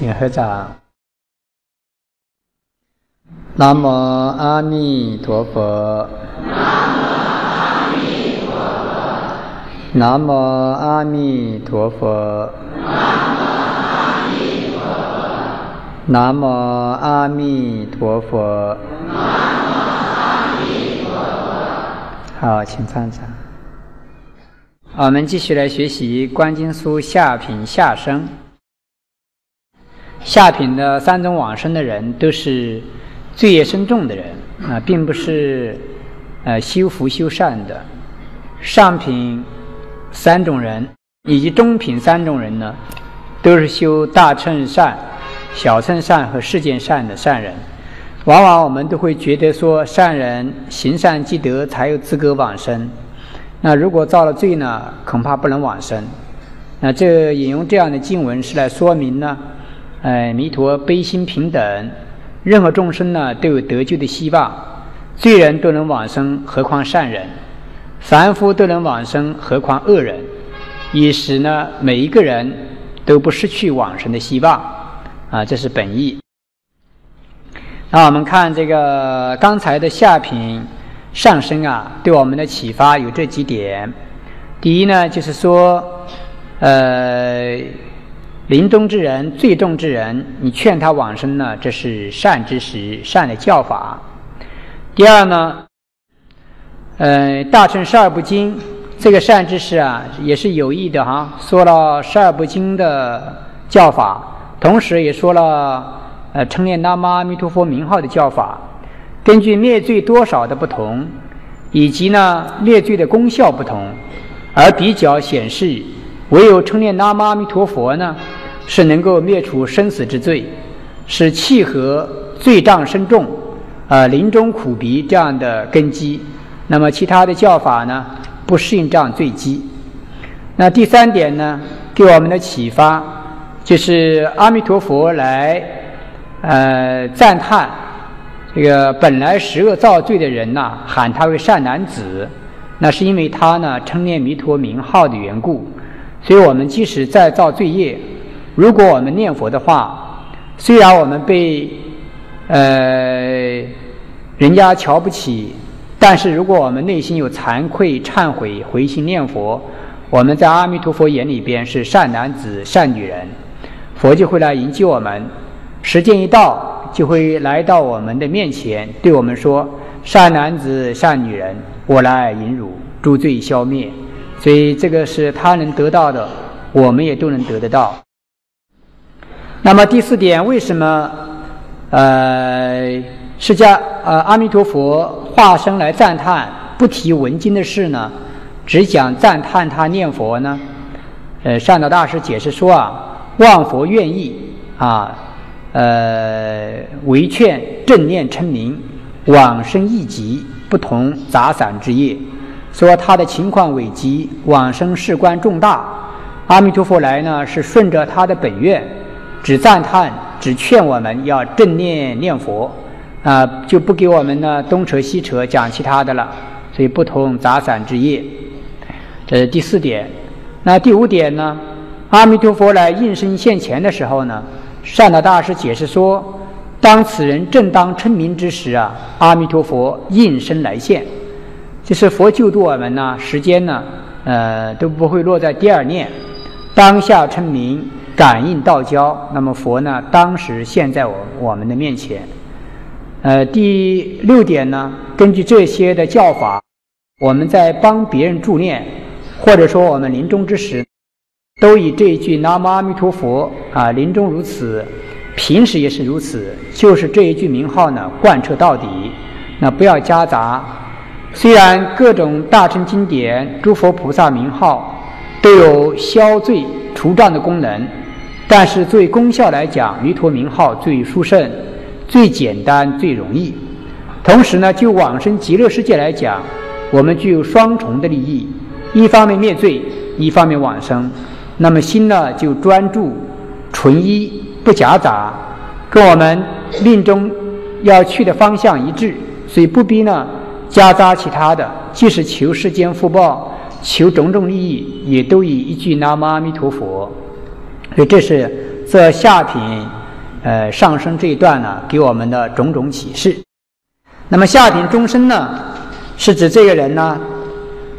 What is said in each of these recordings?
请合掌。南无阿弥陀佛。南无阿弥陀佛。南无阿弥陀佛。南无阿弥陀佛好，请站着。我们继续来学习《观经书》下品下生。下品的三种往生的人，都是罪业深重的人啊，并不是呃修福修善的。上品三种人以及中品三种人呢，都是修大乘善、小乘善和世间善的善人。往往我们都会觉得说，善人行善积德才有资格往生。那如果造了罪呢，恐怕不能往生。那这引用这样的经文是来说明呢。哎，弥陀悲心平等，任何众生呢都有得救的希望。罪人都能往生，何况善人？凡夫都能往生，何况恶人？以使呢每一个人都不失去往生的希望。啊，这是本意。那我们看这个刚才的下品上升啊，对我们的启发有这几点。第一呢，就是说，呃。临终之人、最重之人，你劝他往生呢，这是善之时、善的教法。第二呢，呃，大乘十二部经这个善知识啊，也是有意的哈，说了十二部经的教法，同时也说了呃称念南无阿弥陀佛名号的教法。根据灭罪多少的不同，以及呢灭罪的功效不同，而比较显示，唯有称念南无阿弥陀佛呢。是能够灭除生死之罪，是契合罪障深重、啊临终苦逼这样的根基。那么其他的教法呢，不适应这样罪基。那第三点呢，给我们的启发就是阿弥陀佛来呃赞叹这个本来十恶造罪的人呐，喊他为善男子，那是因为他呢称念弥陀名号的缘故。所以我们即使再造罪业。如果我们念佛的话，虽然我们被呃人家瞧不起，但是如果我们内心有惭愧、忏悔、回心念佛，我们在阿弥陀佛眼里边是善男子、善女人，佛就会来迎接我们。时间一到，就会来到我们的面前，对我们说：“善男子、善女人，我来引汝，诸罪消灭。”所以这个是他能得到的，我们也都能得得到。那么第四点，为什么呃释迦呃阿弥陀佛化身来赞叹，不提文经的事呢？只讲赞叹他念佛呢？呃，善导大师解释说啊，望佛愿意啊，呃唯劝正念称名，往生一极，不同杂散之业。说他的情况危急，往生事关重大，阿弥陀佛来呢是顺着他的本愿。只赞叹，只劝我们要正念念佛，啊，就不给我们呢东扯西扯讲其他的了。所以不同杂散之业，这是第四点。那第五点呢？阿弥陀佛来应身现前的时候呢，善导大师解释说：当此人正当称名之时啊，阿弥陀佛应身来现，就是佛救度我们呢，时间呢，呃，都不会落在第二念，当下称名。感应道交，那么佛呢？当时现在我我们的面前。呃，第六点呢，根据这些的教法，我们在帮别人助念，或者说我们临终之时，都以这一句南无阿弥陀佛啊，临终如此，平时也是如此，就是这一句名号呢，贯彻到底，那不要夹杂。虽然各种大乘经典、诸佛菩萨名号都有消罪除障的功能。但是作为功效来讲，弥陀名号最殊胜、最简单、最容易。同时呢，就往生极乐世界来讲，我们具有双重的利益：一方面灭罪，一方面往生。那么心呢，就专注、纯一，不夹杂，跟我们命中要去的方向一致，所以不必呢夹杂其他的。即使求世间福报、求种种利益，也都以一句南无阿弥陀佛。所以这是这下品呃上升这一段呢，给我们的种种启示。那么下品终身呢，是指这个人呢，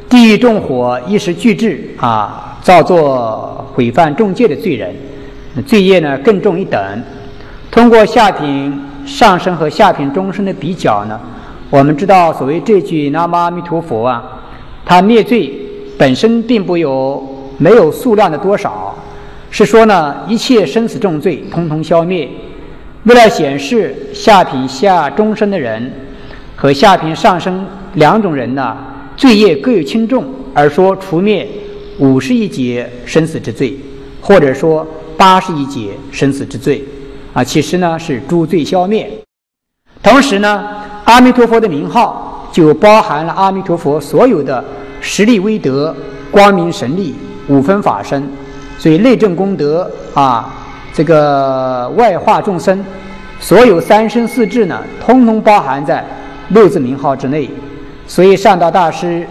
地狱重火一时俱至啊，造作毁犯重戒的罪人，罪业呢更重一等。通过下品上升和下品终身的比较呢，我们知道所谓这句南无阿弥陀佛啊，它灭罪本身并不有没有数量的多少，是说呢一切生死重罪通通消灭。为了显示下品下终身的人。和下品上升两种人呢，罪业各有轻重，而说除灭五十一劫生死之罪，或者说八十一劫生死之罪，啊，其实呢是诸罪消灭。同时呢，阿弥陀佛的名号就包含了阿弥陀佛所有的实力威德、光明神力、五分法身，所以内证功德啊，这个外化众生，所有三生四智呢，通通包含在。六字名号之内，所以上道大师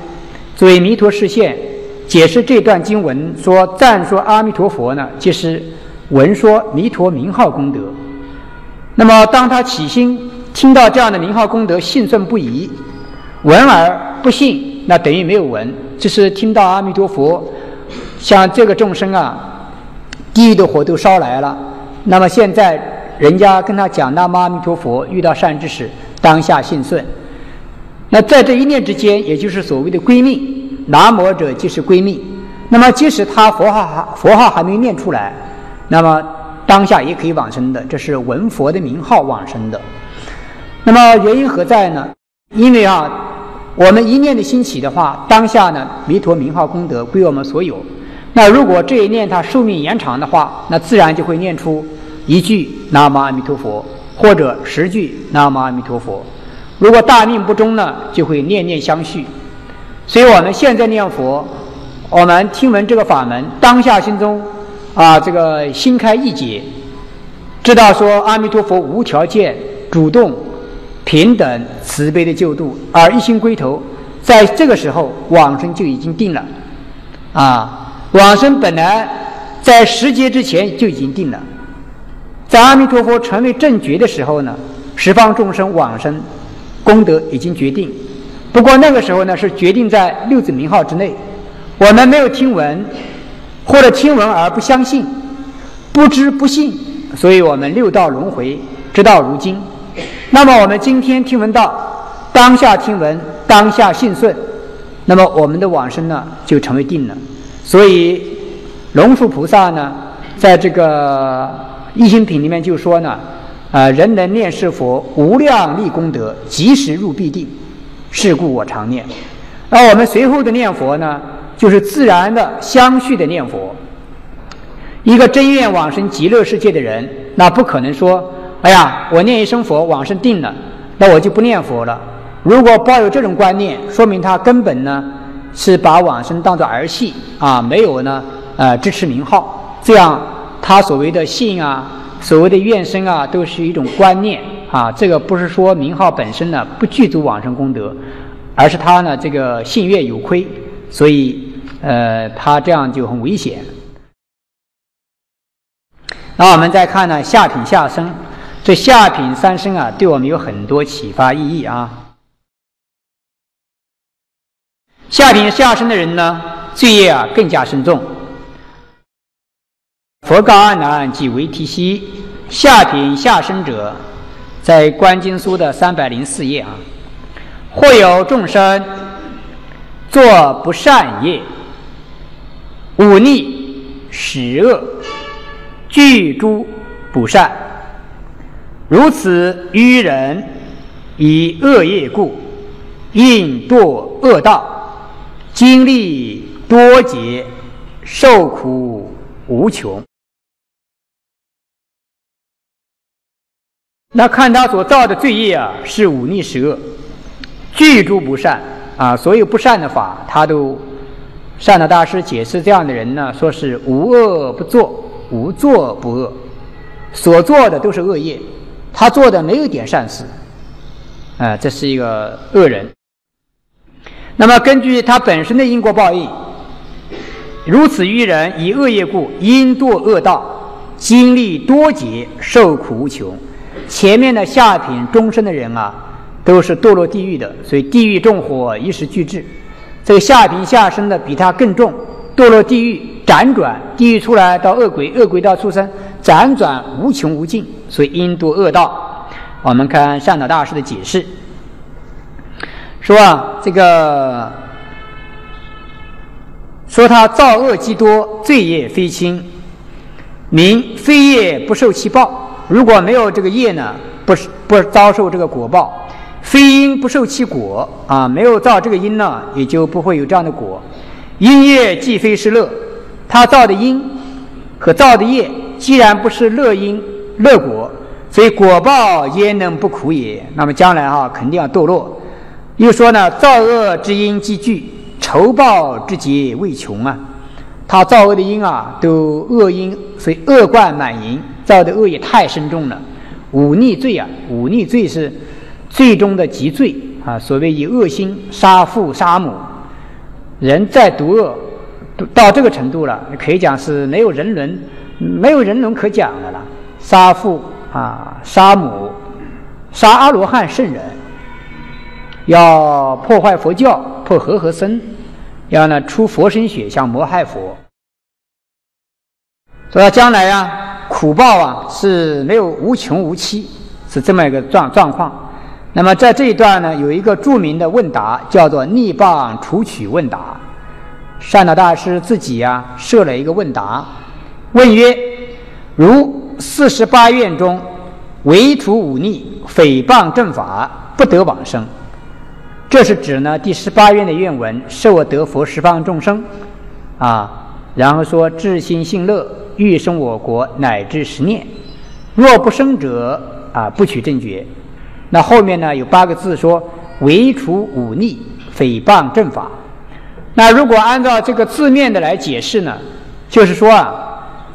作为弥陀示现解释这段经文说：“赞说阿弥陀佛呢，即是闻说弥陀名号功德。那么当他起心听到这样的名号功德，信顺不疑；闻而不信，那等于没有闻。就是听到阿弥陀佛，像这个众生啊，地狱的火都烧来了。那么现在人家跟他讲那阿弥陀佛，遇到善知识。”当下信顺，那在这一念之间，也就是所谓的归命，南无者即是归命。那么即使他佛号还佛号还没念出来，那么当下也可以往生的，这是闻佛的名号往生的。那么原因何在呢？因为啊，我们一念的兴起的话，当下呢，弥陀名号功德归我们所有。那如果这一念他寿命延长的话，那自然就会念出一句南无阿弥陀佛。或者十句南无阿弥陀佛，如果大命不忠呢，就会念念相续。所以我们现在念佛，我们听闻这个法门，当下心中啊，这个心开意解，知道说阿弥陀佛无条件、主动、平等、慈悲的救度，而一心归头，在这个时候往生就已经定了。啊，往生本来在十劫之前就已经定了。在阿弥陀佛成为正觉的时候呢，十方众生往生功德已经决定。不过那个时候呢，是决定在六字名号之内。我们没有听闻，或者听闻而不相信，不知不信，所以我们六道轮回，直到如今。那么我们今天听闻到，当下听闻，当下信顺，那么我们的往生呢，就成为定了。所以龙树菩萨呢，在这个。一心品里面就说呢，啊，人能念是佛，无量力功德，即时入必定。是故我常念。而我们随后的念佛呢，就是自然的相续的念佛。一个真愿往生极乐世界的人，那不可能说，哎呀，我念一声佛往生定了，那我就不念佛了。如果抱有这种观念，说明他根本呢是把往生当作儿戏啊，没有呢呃支持名号，这样。他所谓的信啊，所谓的愿生啊，都是一种观念啊。这个不是说名号本身呢不具足往生功德，而是他呢这个信愿有亏，所以呃他这样就很危险。那我们再看呢下品下生，这下品三生啊，对我们有很多启发意义啊。下品下生的人呢，罪业啊更加深重。佛告阿难：“即为提西下品下生者，在《观经书》的三百零四页啊，或有众生作不善业，忤逆使恶，具诸不善，如此愚人以恶业故，应堕恶道，经历多劫，受苦无穷。”那看他所造的罪业啊，是忤逆十恶，具诸不善啊，所有不善的法，他都善的大师解释这样的人呢，说是无恶不作，无作不恶，所做的都是恶业，他做的没有点善事，啊，这是一个恶人。那么根据他本身的因果报应，如此愚人以恶业故，因堕恶道。经历多劫，受苦无穷。前面的下品终身的人啊，都是堕落地狱的，所以地狱重火一时俱至。这个下品下生的比他更重，堕落地狱辗转，地狱出来到恶鬼，恶鬼到畜生，辗转无穷无尽，所以因堕恶道。我们看善导大师的解释，说啊，这个说他造恶极多，罪业非轻，名非业不受其报。如果没有这个业呢，不是不遭受这个果报；非因不受其果啊，没有造这个因呢，也就不会有这样的果。因业既非是乐，他造的因和造的业，既然不是乐因乐果，所以果报焉能不苦也？那么将来哈，肯定要堕落。又说呢，造恶之因既具，仇报之劫未穷啊。他造恶的因啊，都恶因，所以恶贯满盈。造的恶也太深重了，忤逆罪啊，忤逆罪是最终的极罪啊。所谓以恶心杀父杀母，人在毒恶，到这个程度了，可以讲是没有人伦，没有人伦可讲的了。杀父啊，杀母，杀阿罗汉圣人，要破坏佛教，破和合僧，要呢出佛身血，想谋害佛。说到将来呀。苦报啊是没有无穷无期，是这么一个状状况。那么在这一段呢，有一个著名的问答，叫做“逆棒除取问答”。善导大师自己呀设了一个问答，问曰：“如四十八愿中，唯除忤逆、诽谤正法，不得往生。”这是指呢第十八愿的愿文，受我得佛十方众生啊。然后说至心信乐。欲生我国，乃至十念；若不生者，啊，不取正觉。那后面呢？有八个字说：唯除忤逆、诽谤正法。那如果按照这个字面的来解释呢？就是说啊，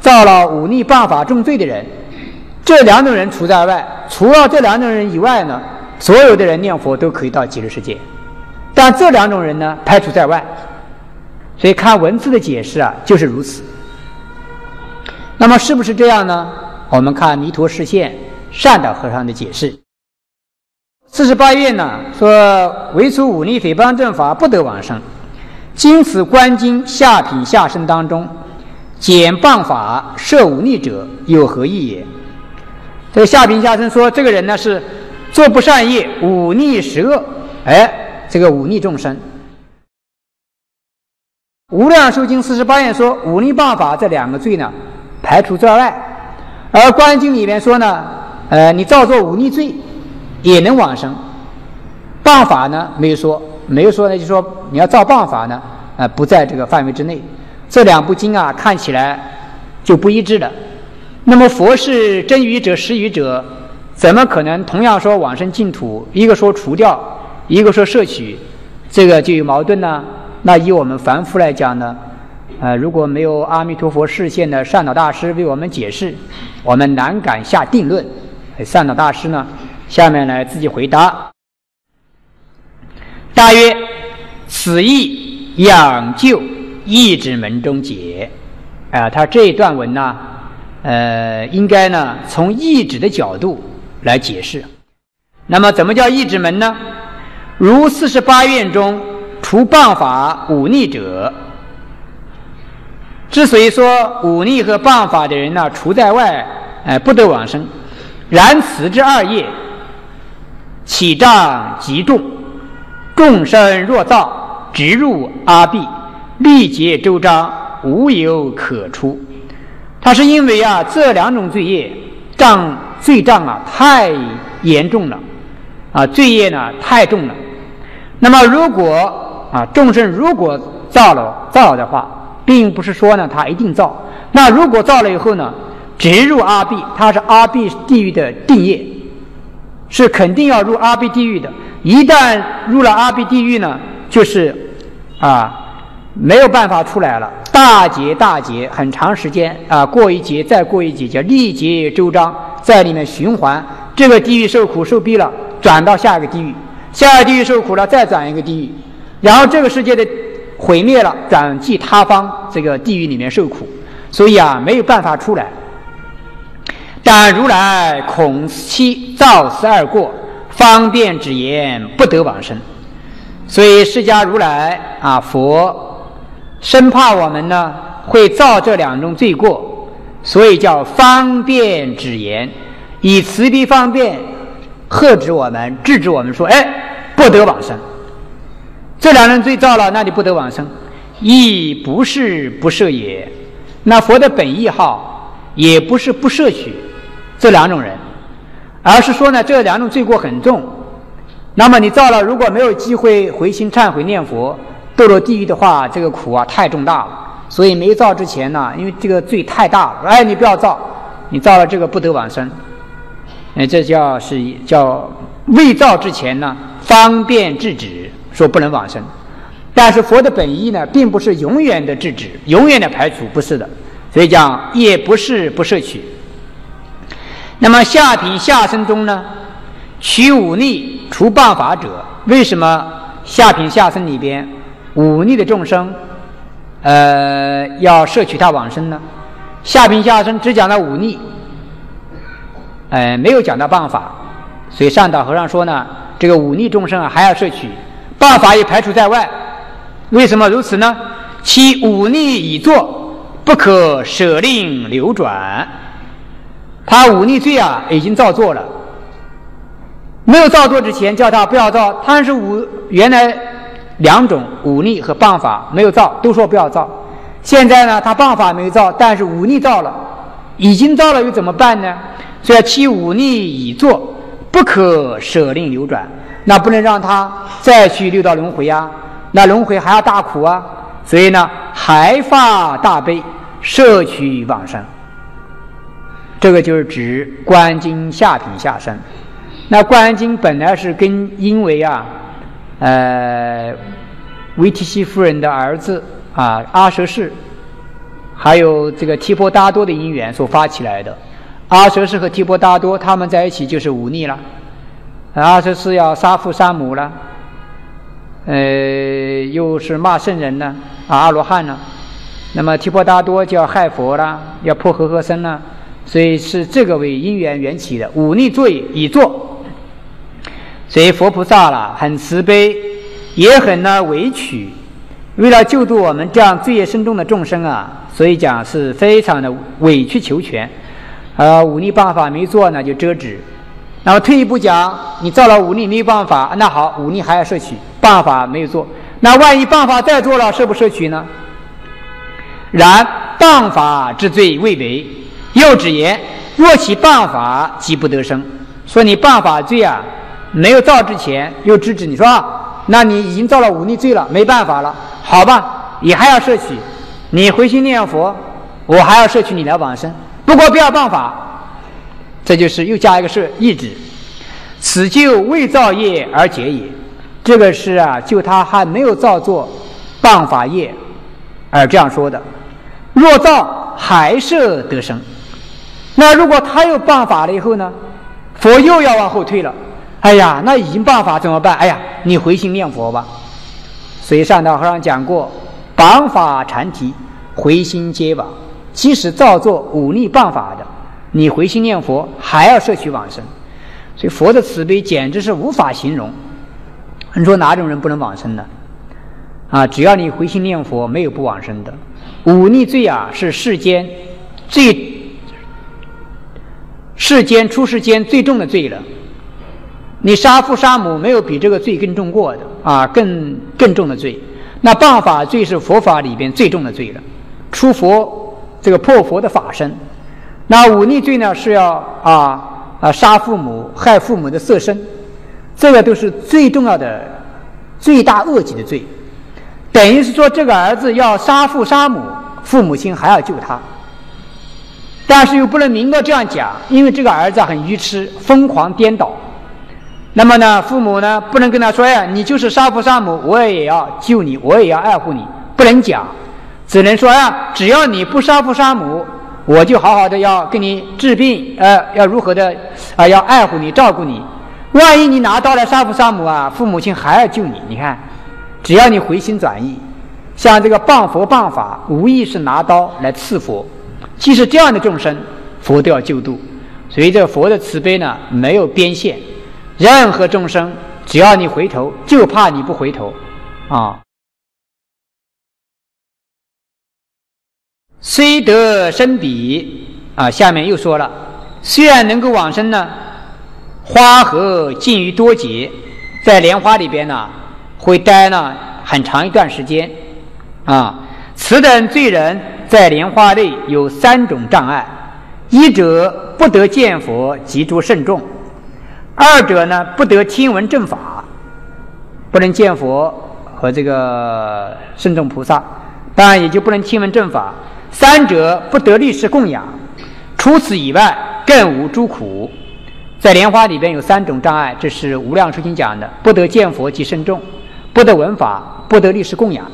造了忤逆、谤法重罪的人，这两种人除在外。除了这两种人以外呢，所有的人念佛都可以到极乐世界。但这两种人呢，排除在外。所以看文字的解释啊，就是如此。那么是不是这样呢？我们看弥陀示现善导和尚的解释。四十八愿呢说：唯除忤逆诽谤正法，不得往生。今此观经下品下生当中，减谤法摄忤逆者，有何意也？这个下品下生说，这个人呢是做不善业，忤逆十恶，哎，这个忤逆众生。无量寿经四十八愿说，忤逆谤法这两个罪呢？排除在外，而《观经》里面说呢，呃，你造作忤逆罪，也能往生。谤法呢，没有说，没有说呢，就说你要造谤法呢，呃，不在这个范围之内。这两部经啊，看起来就不一致的。那么佛是真语者、实语者，怎么可能同样说往生净土？一个说除掉，一个说摄取，这个就有矛盾呢？那以我们凡夫来讲呢？呃，如果没有阿弥陀佛示现的善导大师为我们解释，我们难敢下定论。善导大师呢，下面来自己回答。大约此意养就意指门中解。啊，他这一段文呢，呃，应该呢从意指的角度来解释。那么，怎么叫意志门呢？如四十八愿中除谤法忤逆者。之所以说忤逆和谤法的人呢，除在外，哎，不得往生。然此之二业，起障极重，众生若造，直入阿鼻，力竭周章，无有可出。他是因为啊，这两种罪业障罪障啊太严重了，啊，罪业呢太重了。那么如果啊，众生如果造了造了的话，并不是说呢，他一定造。那如果造了以后呢，直入阿鼻，他是阿鼻地狱的定业，是肯定要入阿鼻地狱的。一旦入了阿鼻地狱呢，就是啊，没有办法出来了。大劫大劫，很长时间啊，过一劫再过一劫，叫历劫周章，在里面循环。这个地狱受苦受逼了，转到下一个地狱，下一个地狱受苦了，再转一个地狱，然后这个世界的。毁灭了，转寄他方这个地狱里面受苦，所以啊没有办法出来，但如来恐其造此二过，方便之言不得往生。所以释迦如来啊，佛生怕我们呢会造这两种罪过，所以叫方便之言，以慈悲方便喝止我们，制止我们说：哎，不得往生。这两人罪造了，那你不得往生，亦不是不赦也。那佛的本意好，也不是不摄取这两种人，而是说呢，这两种罪过很重。那么你造了，如果没有机会回心忏悔念佛，堕落地狱的话，这个苦啊太重大了。所以没造之前呢，因为这个罪太大了，哎，你不要造，你造了这个不得往生。哎，这叫是叫未造之前呢，方便制止。说不能往生，但是佛的本意呢，并不是永远的制止，永远的排除，不是的。所以讲，也不是不摄取。那么下品下生中呢，取忤逆除谤法者，为什么下品下生里边忤逆的众生，呃，要摄取他往生呢？下品下生只讲到忤逆，呃，没有讲到谤法，所以上岛和尚说呢，这个忤逆众生啊，还要摄取。办法也排除在外，为什么如此呢？其忤逆已作，不可舍令流转。他忤逆罪啊，已经造作了。没有造作之前，叫他不要造。他是忤原来两种忤逆和办法没有造，都说不要造。现在呢，他办法没有造，但是忤逆造了，已经造了又怎么办呢？所以其忤逆已作，不可舍令流转。那不能让他再去六道轮回啊！那轮回还要大苦啊！所以呢，还发大悲，摄取往生。这个就是指观经下品下生。那观经本来是跟因为啊，呃，维提西夫人的儿子啊阿舍氏，还有这个提婆达多的因缘所发起来的。阿舍氏和提婆达多他们在一起就是忤逆了。阿舍是要杀父杀母了，呃，又是骂圣人呢，啊，阿罗汉呢，那么提婆达多就要害佛了，要破和合僧了，所以是这个为因缘缘起的忤逆罪已作，所以佛菩萨啦很慈悲，也很呢委屈，为了救度我们这样罪业深重的众生啊，所以讲是非常的委曲求全，呃，忤逆办法没做呢就遮止。那么退一步讲，你造了忤逆没有办法，那好，忤逆还要摄取，办法没有做，那万一办法再做了，摄不摄取呢？然办法之罪未为，又指言：若其办法即不得生。说你办法罪啊，没有造之前又制止你说，那你已经造了忤逆罪了，没办法了，好吧，你还要摄取，你回心念佛，我还要摄取你来往生，不过不要办法。这就是又加一个是意指，此就未造业而结也。这个是啊，就他还没有造作谤法业而这样说的。若造还是得生。那如果他又谤法了以后呢？佛又要往后退了。哎呀，那已经谤法怎么办？哎呀，你回心念佛吧。所以上道和尚讲过，谤法禅提，回心皆往。即使造作忤逆谤法的。你回心念佛，还要摄取往生，所以佛的慈悲简直是无法形容。你说哪种人不能往生呢？啊，只要你回心念佛，没有不往生的。忤逆罪啊，是世间最世间出世间最重的罪了。你杀父杀母，没有比这个罪更重过的啊，更更重的罪。那谤法罪是佛法里边最重的罪了。出佛这个破佛的法身。那忤逆罪呢？是要啊啊杀父母、害父母的色身，这个都是最重要的、罪大恶极的罪。等于是说，这个儿子要杀父杀母，父母亲还要救他，但是又不能明着这样讲，因为这个儿子很愚痴、疯狂颠倒。那么呢，父母呢不能跟他说呀：“你就是杀父杀母，我也要救你，我也要爱护你。”不能讲，只能说呀：“只要你不杀父杀母。”我就好好的要给你治病，呃，要如何的啊？要爱护你，照顾你。万一你拿刀来杀父杀母啊，父母亲还要救你。你看，只要你回心转意，像这个谤佛谤法，无疑是拿刀来刺佛。即使这样的众生，佛都要救度。所以这佛的慈悲呢，没有边线，任何众生只要你回头，就怕你不回头啊。虽得生彼啊，下面又说了，虽然能够往生呢，花荷尽于多劫，在莲花里边呢，会待呢很长一段时间啊。此等罪人，在莲花内有三种障碍：一者不得见佛及诸圣众；二者呢不得听闻正法，不能见佛和这个圣众菩萨，当然也就不能听闻正法。三者不得立誓供养，除此以外更无诸苦。在莲花里边有三种障碍，这是无量寿经讲的：不得见佛及圣众，不得闻法，不得立誓供养。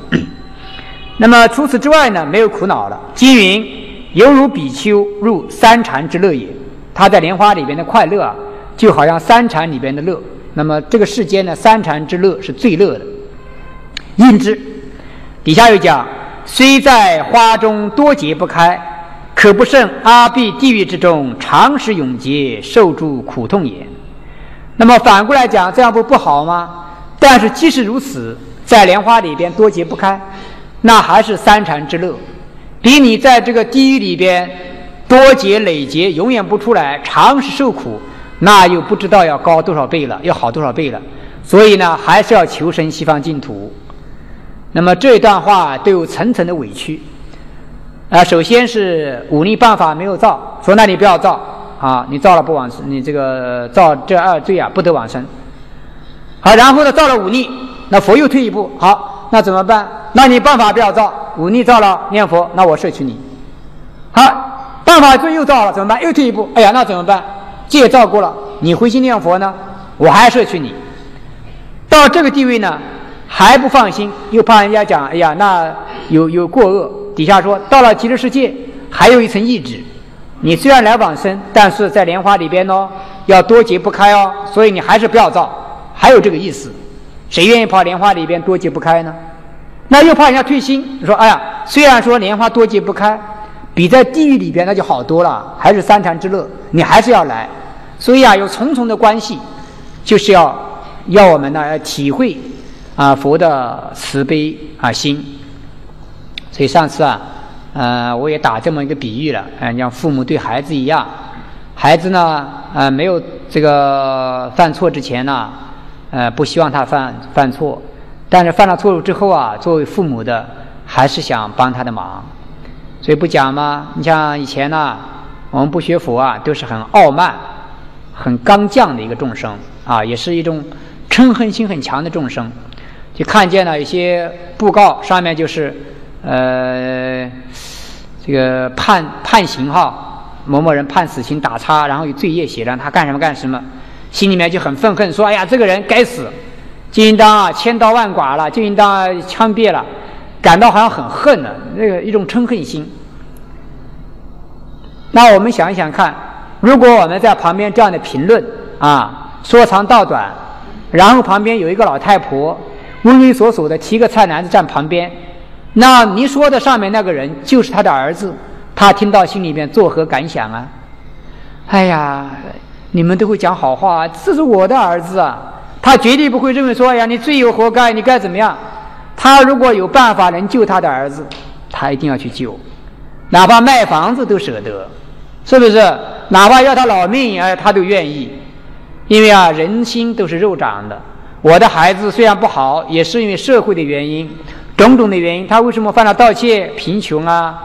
那么除此之外呢，没有苦恼了。经云：犹如比丘入三禅之乐也。他在莲花里边的快乐啊，就好像三禅里边的乐。那么这个世间呢，三禅之乐是最乐的。应之，底下又讲。虽在花中多劫不开，可不胜阿鼻地狱之中长时永劫受诸苦痛也。那么反过来讲，这样不不好吗？但是即使如此，在莲花里边多劫不开，那还是三禅之乐，比你在这个地狱里边多劫累劫永远不出来，长时受苦，那又不知道要高多少倍了，要好多少倍了。所以呢，还是要求生西方净土。那么这段话都有层层的委屈啊！首先是忤逆办法没有造，说那你不要造啊！你造了不往生，你这个造这二罪啊，不得往生。好，然后呢，造了忤逆，那佛又退一步，好，那怎么办？那你办法不要造，忤逆造了念佛，那我摄取你。好，办法罪又造了，怎么办？又退一步，哎呀，那怎么办？戒造过了，你回心念佛呢，我还摄取你。到这个地位呢？还不放心，又怕人家讲，哎呀，那有有过恶。底下说，到了极乐世界，还有一层意志。你虽然来往生，但是在莲花里边呢，要多劫不开哦，所以你还是不要造。还有这个意思，谁愿意跑莲花里边多劫不开呢？那又怕人家退心，说，哎呀，虽然说莲花多劫不开，比在地狱里边那就好多了，还是三禅之乐，你还是要来。所以啊，有重重的关系，就是要要我们呢要体会。啊，佛的慈悲啊心，所以上次啊，呃，我也打这么一个比喻了，啊，像父母对孩子一样，孩子呢，呃，没有这个犯错之前呢，呃，不希望他犯犯错，但是犯了错误之后啊，作为父母的还是想帮他的忙，所以不讲吗？你像以前呢，我们不学佛啊，都是很傲慢、很刚犟的一个众生啊，也是一种嗔恨心很强的众生。就看见了一些布告，上面就是，呃，这个判判刑哈，某某人判死刑打叉，然后有罪业写上他干什么干什么，心里面就很愤恨，说哎呀，这个人该死，就应当啊千刀万剐了，就应当枪毙了，感到好像很恨的那个一种嗔恨心。那我们想一想看，如果我们在旁边这样的评论啊，说长道短，然后旁边有一个老太婆。畏畏缩缩的提个菜篮子站旁边，那你说的上面那个人就是他的儿子，他听到心里面作何感想啊？哎呀，你们都会讲好话，这是我的儿子啊，他绝对不会认为说，哎呀，你罪有活该，你该怎么样？他如果有办法能救他的儿子，他一定要去救，哪怕卖房子都舍得，是不是？哪怕要他老命，哎，他都愿意，因为啊，人心都是肉长的。我的孩子虽然不好，也是因为社会的原因，种种的原因。他为什么犯了盗窃、贫穷啊？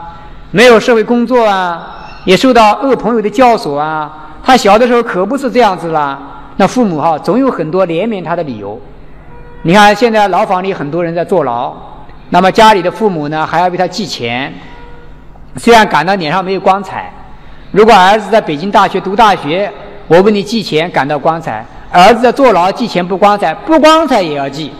没有社会工作啊？也受到恶朋友的教唆啊？他小的时候可不是这样子啦。那父母哈，总有很多怜悯他的理由。你看现在牢房里很多人在坐牢，那么家里的父母呢，还要为他寄钱。虽然感到脸上没有光彩，如果儿子在北京大学读大学，我为你寄钱，感到光彩。儿子在坐牢，寄钱不光彩，不光彩也要寄。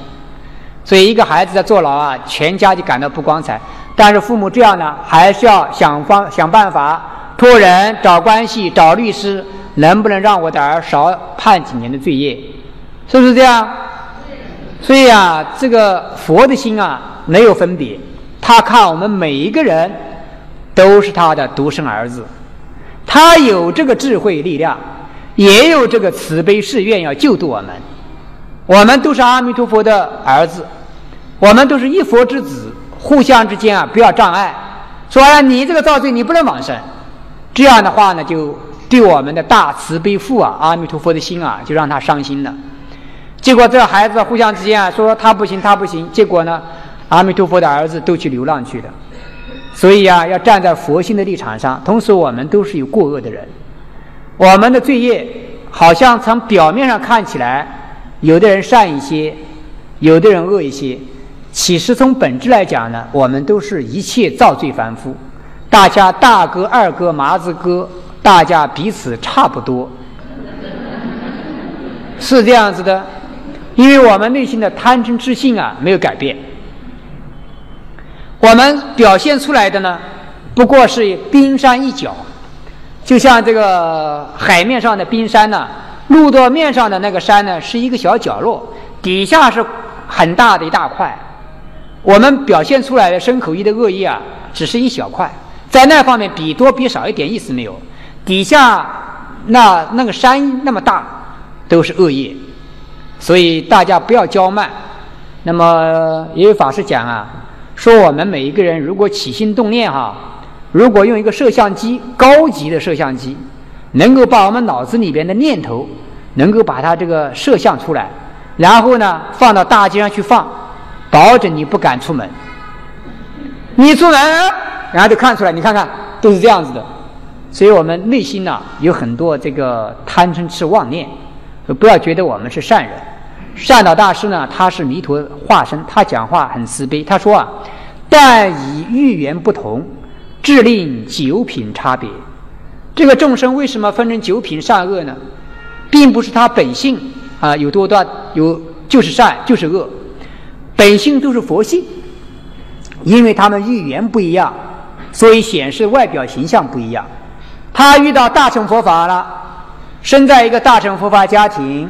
所以一个孩子在坐牢啊，全家就感到不光彩。但是父母这样呢，还是要想方想办法，托人找关系找律师，能不能让我的儿少判几年的罪业？是不是这样？所以啊，这个佛的心啊，没有分别，他看我们每一个人都是他的独生儿子。他有这个智慧力量，也有这个慈悲誓愿要救度我们。我们都是阿弥陀佛的儿子，我们都是一佛之子，互相之间啊不要障碍。说啊你这个造罪，你不能往生。这样的话呢，就对我们的大慈悲父啊，阿弥陀佛的心啊，就让他伤心了。结果这孩子互相之间啊，说他不行，他不行。结果呢，阿弥陀佛的儿子都去流浪去了。所以啊，要站在佛心的立场上。同时，我们都是有过恶的人，我们的罪业好像从表面上看起来，有的人善一些，有的人恶一些。其实从本质来讲呢，我们都是一切造罪凡夫。大家大哥、二哥、麻子哥，大家彼此差不多，是这样子的。因为我们内心的贪嗔痴性啊没有改变，我们表现出来的呢不过是冰山一角，就像这个海面上的冰山呢，露到面上的那个山呢是一个小角落，底下是很大的一大块。我们表现出来的身口意的恶意啊，只是一小块，在那方面比多比少一点意思没有，底下那那个山那么大都是恶业。所以大家不要骄慢。那么也有法师讲啊，说我们每一个人如果起心动念哈，如果用一个摄像机，高级的摄像机，能够把我们脑子里边的念头，能够把它这个摄像出来，然后呢放到大街上去放，保证你不敢出门。你出门，然后就看出来，你看看都是这样子的。所以我们内心呢有很多这个贪嗔痴妄念。不要觉得我们是善人。善导大师呢，他是弥陀化身，他讲话很慈悲。他说啊，但以欲缘不同，致令九品差别。这个众生为什么分成九品善恶呢？并不是他本性啊有多大有就是善就是恶，本性都是佛性。因为他们欲缘不一样，所以显示外表形象不一样。他遇到大乘佛法了。生在一个大乘佛法家庭，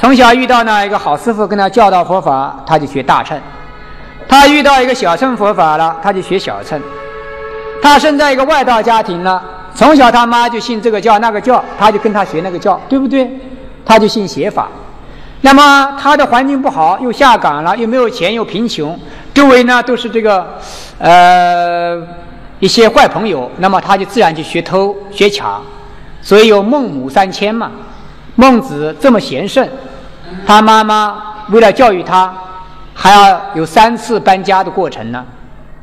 从小遇到呢一个好师傅跟他教导佛法，他就学大乘；他遇到一个小乘佛法了，他就学小乘。他生在一个外道家庭了，从小他妈就信这个教那个教，他就跟他学那个教，对不对？他就信邪法。那么他的环境不好，又下岗了，又没有钱，又贫穷，周围呢都是这个呃一些坏朋友，那么他就自然就学偷学抢。所以有孟母三迁嘛，孟子这么贤圣，他妈妈为了教育他，还要有三次搬家的过程呢，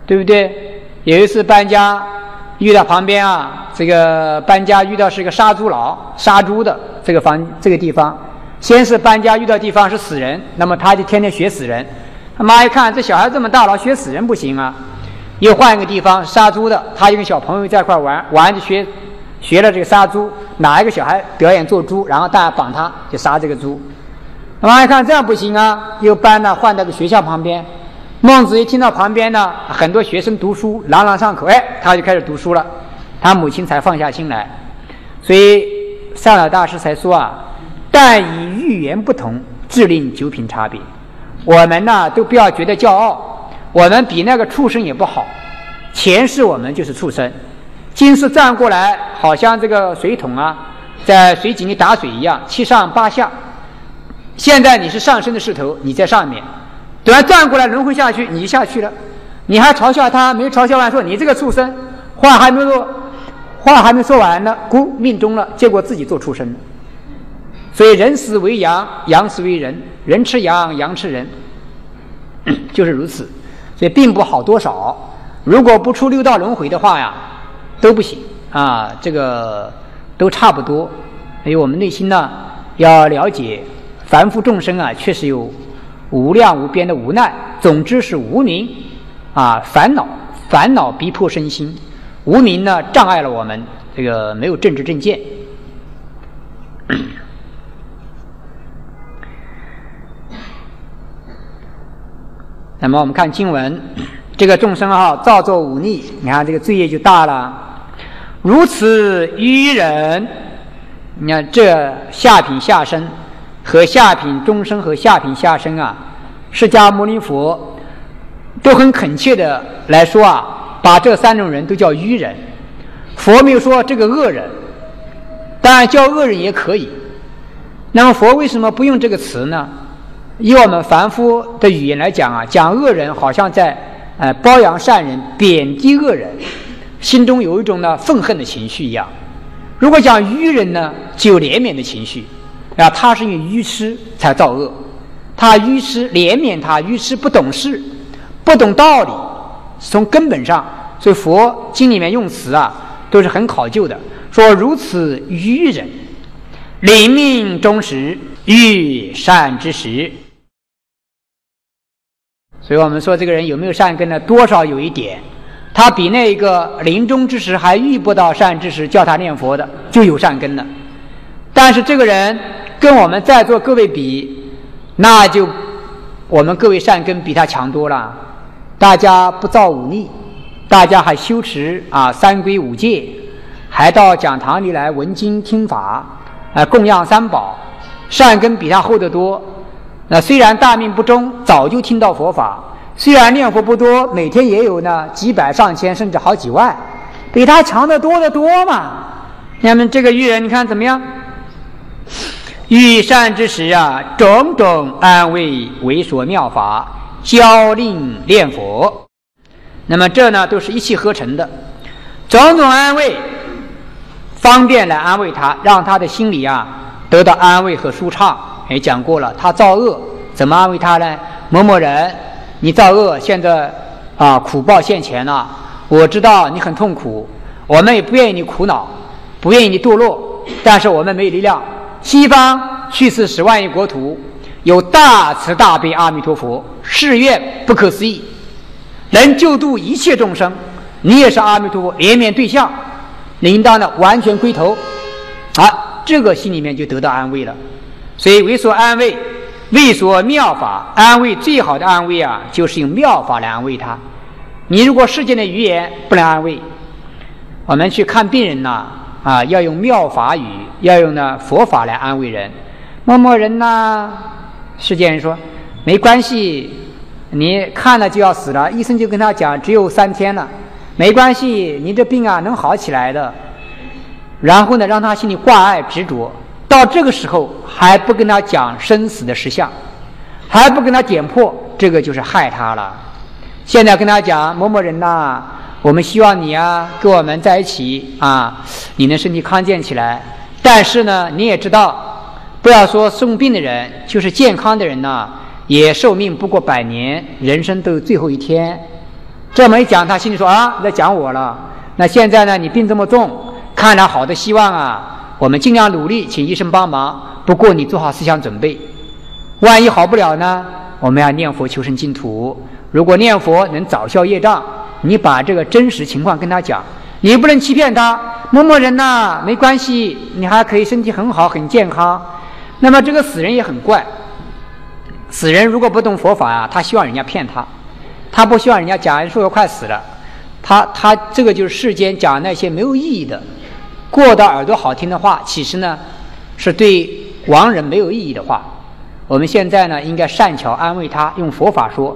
对不对？有一次搬家遇到旁边啊，这个搬家遇到是一个杀猪佬杀猪的这个房这个地方，先是搬家遇到地方是死人，那么他就天天学死人。他妈一看这小孩这么大了，学死人不行啊，又换一个地方杀猪的，他就跟小朋友在一块玩，玩就学。学了这个杀猪，哪一个小孩表演做猪，然后大家绑他就杀这个猪。那么一看这样不行啊，又搬了换到个学校旁边。孟子一听到旁边呢很多学生读书朗朗上口，哎，他就开始读书了。他母亲才放下心来。所以善老大师才说啊，但以语言不同，致令九品差别。我们呢都不要觉得骄傲，我们比那个畜生也不好。前世我们就是畜生。今世站过来，好像这个水桶啊，在水井里打水一样，七上八下。现在你是上升的势头，你在上面，等下转过来轮回下去，你下去了，你还嘲笑他，没嘲笑完，说你这个畜生，话还没说，话还没说完呢，孤命中了，结果自己做畜生。所以人死为羊，羊死为人，人吃羊，羊吃人，就是如此。所以并不好多少。如果不出六道轮回的话呀。都不行啊，这个都差不多。所以我们内心呢，要了解凡夫众生啊，确实有无量无边的无奈。总之是无明啊，烦恼，烦恼逼迫身心，无明呢障碍了我们，这个没有政治正见。那么我们看经文，这个众生啊，造作忤逆，你看这个罪业就大了。如此愚人，你看这下品下生和下品中生和下品下生啊，释迦牟尼佛都很恳切的来说啊，把这三种人都叫愚人。佛没有说这个恶人，当然叫恶人也可以。那么佛为什么不用这个词呢？以我们凡夫的语言来讲啊，讲恶人好像在呃褒扬善人，贬低恶人，心中有一种呢愤恨的情绪一样。如果讲愚人呢，就有怜悯的情绪啊，他是因为愚痴才造恶，他愚痴怜悯他愚痴不懂事，不懂道理，从根本上，所以佛经里面用词啊都是很考究的，说如此愚人。临命终时遇善之时，所以我们说这个人有没有善根呢？多少有一点，他比那个临终之时还遇不到善知识叫他念佛的就有善根了。但是这个人跟我们在座各位比，那就我们各位善根比他强多了。大家不造忤逆，大家还修持啊三规五戒，还到讲堂里来闻经听法。啊，供养三宝，善根比他厚得多。那虽然大命不中，早就听到佛法；虽然念佛不多，每天也有呢几百上千，甚至好几万，比他强得多得多嘛。那么这个愚人，你看怎么样？遇善之时啊，种种安慰为所妙法，教令念佛。那么这呢，都是一气呵成的，种种安慰。方便来安慰他，让他的心里啊得到安慰和舒畅。也讲过了，他造恶怎么安慰他呢？某某人，你造恶，现在啊苦报现前了。我知道你很痛苦，我们也不愿意你苦恼，不愿意你堕落，但是我们没有力量。西方去世十万亿国土，有大慈大悲阿弥陀佛，誓愿不可思议，能救度一切众生。你也是阿弥陀佛怜悯对象。应当呢完全归头，啊，这个心里面就得到安慰了。所以为所安慰，为所妙法安慰，最好的安慰啊，就是用妙法来安慰他。你如果世间的语言不能安慰，我们去看病人呐，啊要用妙法语，要用呢佛法来安慰人。某某人呐，世间人说没关系，你看了就要死了，医生就跟他讲只有三天了。没关系，你这病啊能好起来的。然后呢，让他心里挂碍执着，到这个时候还不跟他讲生死的实相，还不跟他点破，这个就是害他了。现在跟他讲某某人呐，我们希望你啊跟我们在一起啊，你能身体康健起来。但是呢，你也知道，不要说生病的人，就是健康的人呐，也寿命不过百年，人生都有最后一天。这么一讲，他心里说啊，你在讲我了。那现在呢，你病这么重，看来好的希望啊，我们尽量努力，请医生帮忙。不过你做好思想准备，万一好不了呢，我们要念佛求生净土。如果念佛能早消业障，你把这个真实情况跟他讲，你不能欺骗他。某某人呐，没关系，你还可以身体很好，很健康。那么这个死人也很怪，死人如果不懂佛法啊，他希望人家骗他。他不希望人家讲人说快死了，他他这个就是世间讲那些没有意义的，过到耳朵好听的话，其实呢是对亡人没有意义的话。我们现在呢应该善巧安慰他，用佛法说。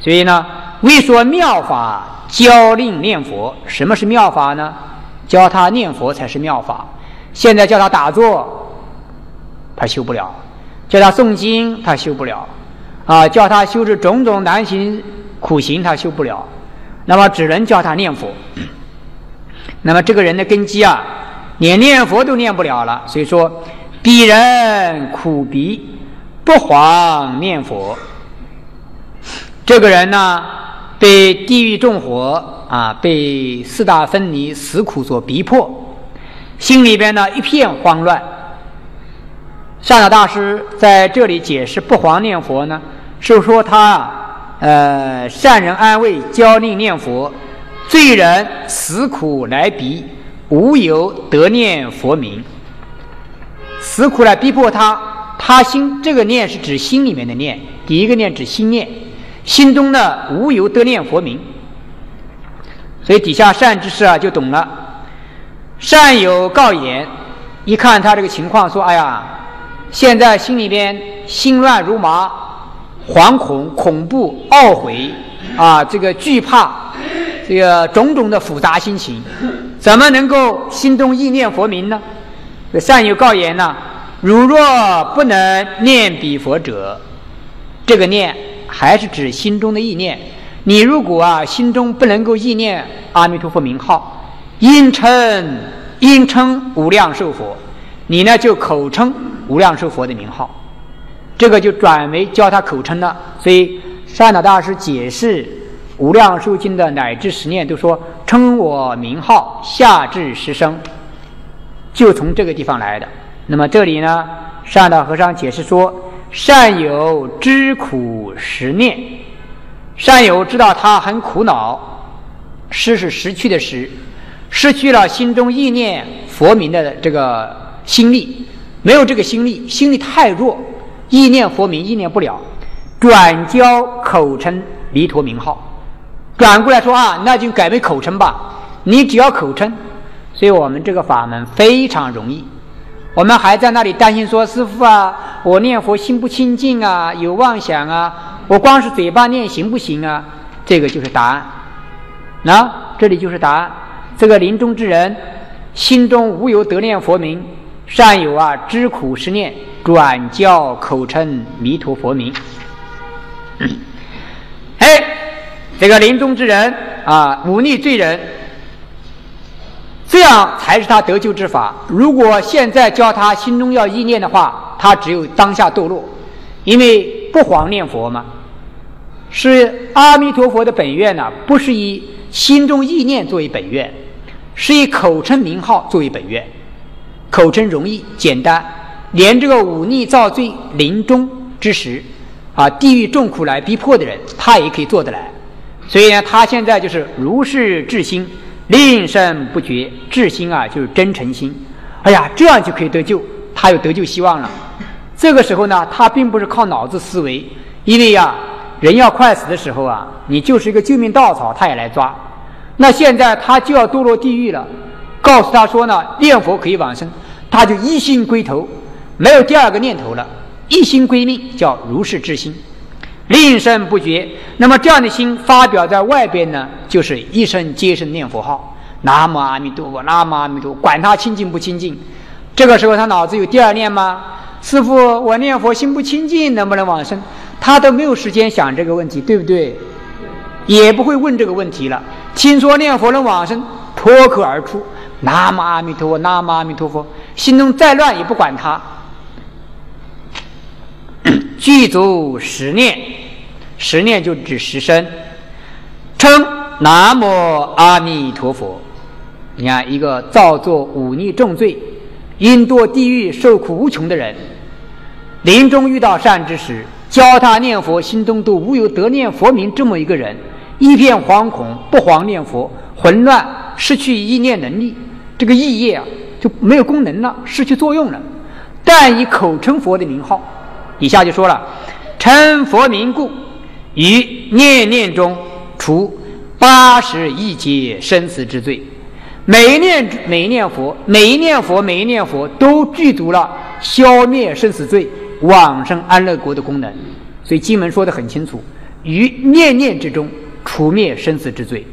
所以呢，为说妙法教令念佛，什么是妙法呢？教他念佛才是妙法。现在叫他打坐，他修不了；叫他诵经，他修不了；啊，叫他修持种种难行。苦行他修不了，那么只能叫他念佛。那么这个人的根基啊，连念佛都念不了了。所以说，鄙人苦逼，不遑念佛。这个人呢，被地狱众火啊，被四大分离死苦所逼迫，心里边呢一片慌乱。善导大师在这里解释不遑念佛呢，是说他。呃，善人安慰，教令念佛；罪人死苦来逼，无由得念佛名。死苦来逼迫他，他心这个念是指心里面的念，第一个念指心念，心中呢无有得念佛名。所以底下善知识啊就懂了，善有告言，一看他这个情况，说：“哎呀，现在心里边心乱如麻。”惶恐、恐怖、懊悔，啊，这个惧怕，这个种种的复杂心情，怎么能够心中意念佛名呢？这善有告言呐：如若不能念彼佛者，这个念还是指心中的意念。你如果啊心中不能够意念阿弥陀佛名号，应称应称无量寿佛，你呢就口称无量寿佛的名号，这个就转为教他口称了。所以善导大师解释《无量寿经》的乃至十念，都说称我名号下至十声，就从这个地方来的。那么这里呢，善导和尚解释说：善有知苦十念。善友知道他很苦恼，失是失去的失，失去了心中意念佛名的这个心力，没有这个心力，心力太弱，意念佛名意念不了，转教口称弥陀名号，转过来说啊，那就改为口称吧，你只要口称，所以我们这个法门非常容易，我们还在那里担心说师傅啊，我念佛心不清净啊，有妄想啊。我光是嘴巴念行不行啊？这个就是答案。那这里就是答案。这个临终之人，心中无有得念佛名，善有啊知苦识念，转教口称弥陀佛名。哎，这个临终之人啊，忤逆罪人，这样才是他得救之法。如果现在教他心中要意念的话，他只有当下堕落，因为不黄念佛嘛。是阿弥陀佛的本愿呢，不是以心中意念作为本愿，是以口称名号作为本愿。口称容易简单，连这个忤逆造罪临终之时，啊，地狱重苦来逼迫的人，他也可以做得来。所以呢，他现在就是如是至心，令声不绝，至心啊，就是真诚心。哎呀，这样就可以得救，他有得救希望了。这个时候呢，他并不是靠脑子思维，因为呀。人要快死的时候啊，你就是一个救命稻草，他也来抓。那现在他就要堕落地狱了，告诉他说呢，念佛可以往生，他就一心归头，没有第二个念头了，一心归命，叫如是之心，令声不绝。那么这样的心发表在外边呢，就是一声接声念佛号，南无阿弥陀佛，南无阿弥陀，佛，管他清净不清净。这个时候他脑子有第二念吗？师傅，我念佛心不清净，能不能往生？他都没有时间想这个问题，对不对？也不会问这个问题了。听说念佛能往生，脱口而出：“南无阿弥陀佛，南无阿弥陀佛。”心中再乱也不管他。具足十念，十念就指十声，称南无阿弥陀佛。你看，一个造作忤逆重罪、因堕地狱受苦无穷的人，临终遇到善知识。教他念佛，心中都无有得念佛名这么一个人，一片惶恐，不遑念佛，混乱，失去意念能力，这个意业啊就没有功能了，失去作用了。但以口称佛的名号，以下就说了，称佛名故，于念念中除八十亿劫生死之罪。每一念每一念佛，每一念佛每一念佛都具足了消灭生死罪。往生安乐国的功能，所以经文说的很清楚：于念念之中除灭生死之罪。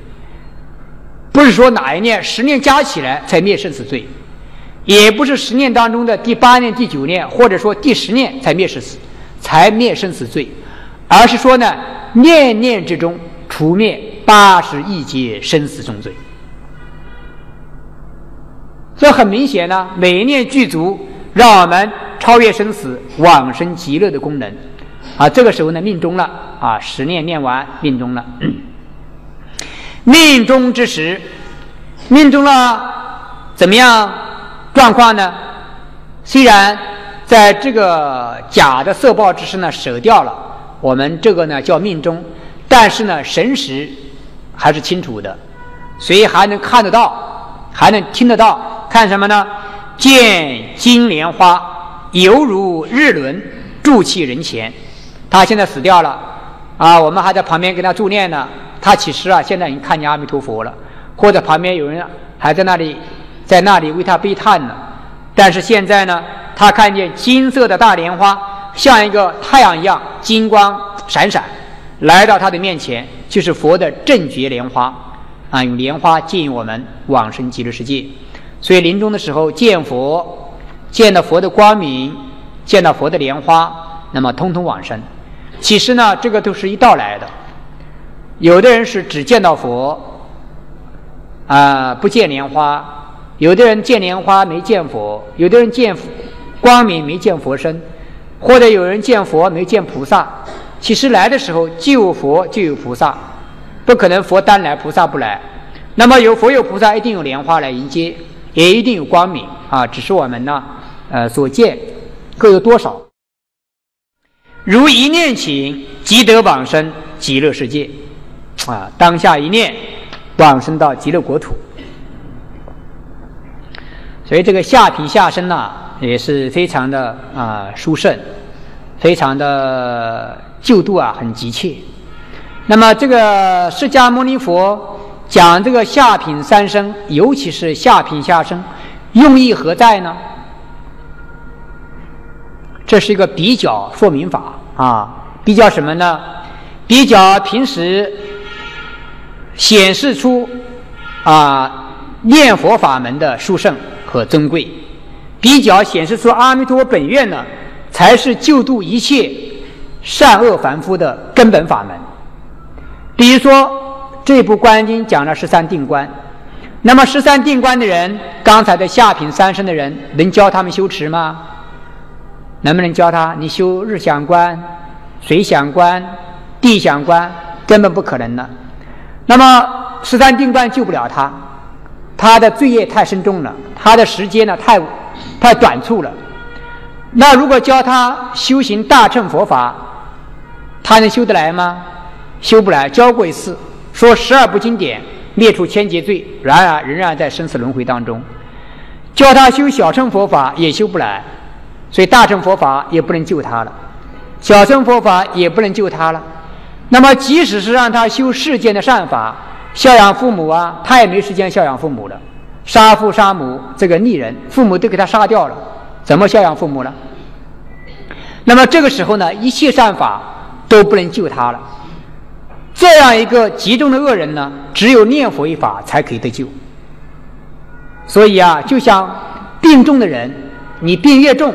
不是说哪一念十念加起来才灭生死罪，也不是十念当中的第八念、第九念，或者说第十念才灭生死，才灭生死罪，而是说呢，念念之中除灭八十亿劫生死重罪。这很明显呢，每一念具足，让我们。超越生死、往生极乐的功能，啊，这个时候呢，命中了啊，十念念完，命中了。命中之时，命中了，怎么样状况呢？虽然在这个假的色报之时呢，舍掉了，我们这个呢叫命中，但是呢，神识还是清楚的，所以还能看得到，还能听得到，看什么呢？见金莲花。犹如日轮助其人前，他现在死掉了啊！我们还在旁边给他助念呢。他其实啊，现在已经看见阿弥陀佛了，或者旁边有人还在那里，在那里为他悲叹呢。但是现在呢，他看见金色的大莲花，像一个太阳一样金光闪闪，来到他的面前，就是佛的正觉莲花。啊，用莲花接引我们往生极乐世界。所以临终的时候见佛，见到佛的光明，见到佛的莲花，那么通通往生。其实呢，这个都是一道来的。有的人是只见到佛，啊，不见莲花；有的人见莲花没见佛；有的人见光明没见佛身，或者有人见佛没见菩萨。其实来的时候就有佛就有菩萨，不可能佛单来菩萨不来。那么有佛有菩萨，一定有莲花来迎接，也一定有光明啊！只是我们呢，呃，所见各有多少。如一念起，即得往生极乐世界，啊，当下一念往生到极乐国土。所以这个下品下生呢，也是非常的啊殊胜，非常的。救度啊，很急切。那么，这个释迦牟尼佛讲这个下品三生，尤其是下品下生，用意何在呢？这是一个比较说明法啊，比较什么呢？比较平时显示出啊念佛法门的殊胜和尊贵，比较显示出阿弥陀佛本愿呢，才是救度一切。善恶凡夫的根本法门，比如说这部《观经》讲了十三定观，那么十三定观的人，刚才的下品三生的人，能教他们修持吗？能不能教他？你修日想观、水想观、地想观，根本不可能的。那么十三定观救不了他，他的罪业太深重了，他的时间呢太太短促了。那如果教他修行大乘佛法，他能修得来吗？修不来。教过一次，说十二部经典灭除千劫罪，然而仍然在生死轮回当中。教他修小乘佛法也修不来，所以大乘佛法也不能救他了，小乘佛法也不能救他了。那么，即使是让他修世间的善法，孝养父母啊，他也没时间孝养父母了。杀父杀母，这个逆人，父母都给他杀掉了，怎么孝养父母了？那么这个时候呢，一切善法。都不能救他了。这样一个极重的恶人呢，只有念佛一法才可以得救。所以啊，就像病重的人，你病越重，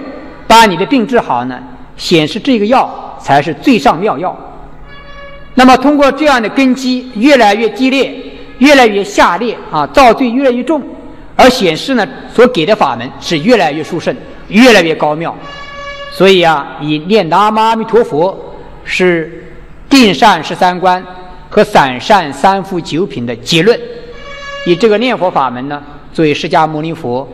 把你的病治好呢，显示这个药才是最上妙药。那么通过这样的根基越来越激烈，越来越下劣啊，造罪越来越重，而显示呢，所给的法门是越来越殊胜，越来越高妙。所以啊，以念南无阿弥陀佛。是定善十三观和散善三福九品的结论。以这个念佛法门呢，作为释迦牟尼佛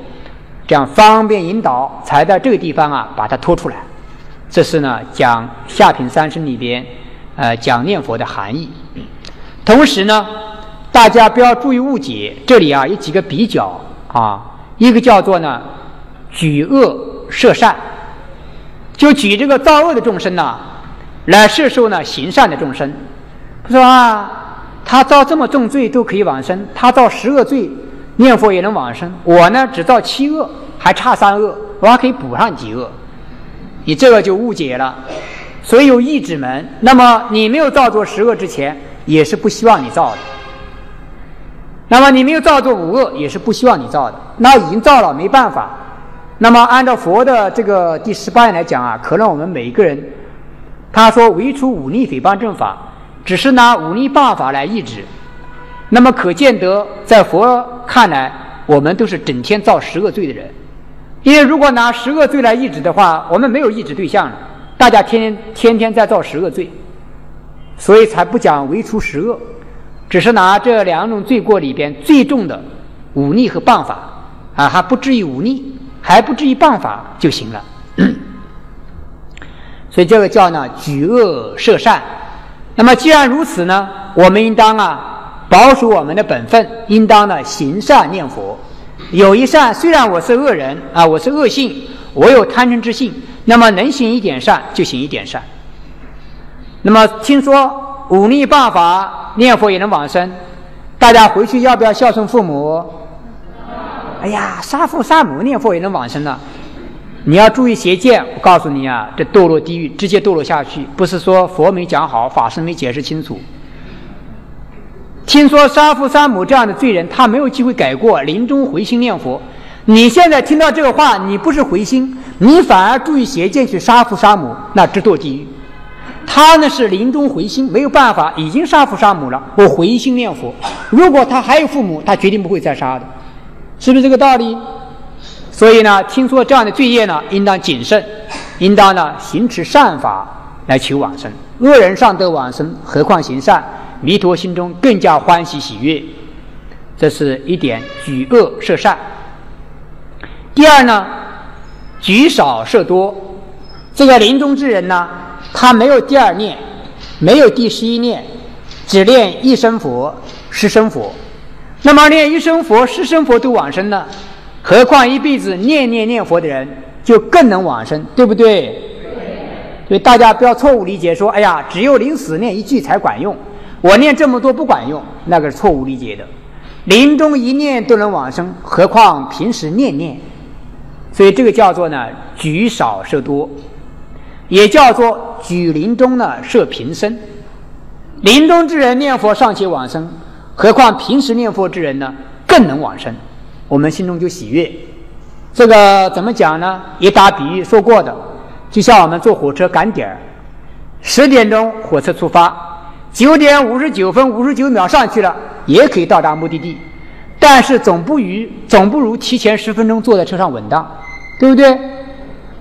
这样方便引导，才在这个地方啊把它拖出来。这是呢讲下品三生里边呃讲念佛的含义。同时呢，大家不要注意误解，这里啊有几个比较啊，一个叫做呢举恶摄善，就举这个造恶的众生呢。来摄受呢行善的众生，他说啊，他造这么重罪都可以往生，他造十恶罪念佛也能往生，我呢只造七恶，还差三恶，我还可以补上几恶，你这个就误解了。所以有义子门，那么你没有造作十恶之前，也是不希望你造的；那么你没有造作五恶，也是不希望你造的。那已经造了，没办法。那么按照佛的这个第十八愿来讲啊，可能我们每一个人。他说：“唯除忤逆诽谤正法，只是拿忤逆谤法来抑制。那么可见得，在佛看来，我们都是整天造十恶罪的人。因为如果拿十恶罪来抑制的话，我们没有抑制对象了。大家天天天天在造十恶罪，所以才不讲唯除十恶，只是拿这两种罪过里边最重的忤逆和谤法啊，还不至于忤逆，还不至于谤法就行了。”所以这个叫呢举恶摄善。那么既然如此呢，我们应当啊保守我们的本分，应当呢行善念佛。有一善，虽然我是恶人啊，我是恶性，我有贪嗔之性，那么能行一点善就行一点善。那么听说忤逆谤法念佛也能往生，大家回去要不要孝顺父母？哎呀，杀父杀母念佛也能往生呢？你要注意邪见，我告诉你啊，这堕落地狱，直接堕落下去。不是说佛没讲好，法师没解释清楚。听说杀父杀母这样的罪人，他没有机会改过，临终回心念佛。你现在听到这个话，你不是回心，你反而注意邪见去杀父杀母，那直堕地狱。他呢是临终回心，没有办法，已经杀父杀母了，我回心念佛。如果他还有父母，他决定不会再杀的，是不是这个道理？所以呢，听说这样的罪业呢，应当谨慎，应当呢行持善法来求往生。恶人尚得往生，何况行善？弥陀心中更加欢喜喜悦。这是一点，举恶摄善。第二呢，举少摄多。这个临终之人呢，他没有第二念，没有第十一念，只念一声佛、十声佛。那么念一声佛、十声佛都往生了。何况一辈子念念念佛的人，就更能往生，对不对？所以大家不要错误理解，说：“哎呀，只有临死念一句才管用，我念这么多不管用。”那个是错误理解的。临终一念都能往生，何况平时念念？所以这个叫做呢，举少摄多，也叫做举临终呢摄平生。临终之人念佛尚且往生，何况平时念佛之人呢，更能往生。我们心中就喜悦，这个怎么讲呢？也打比喻说过的，就像我们坐火车赶点儿，十点钟火车出发，九点五十九分五十九秒上去了，也可以到达目的地，但是总不如总不如提前十分钟坐在车上稳当，对不对？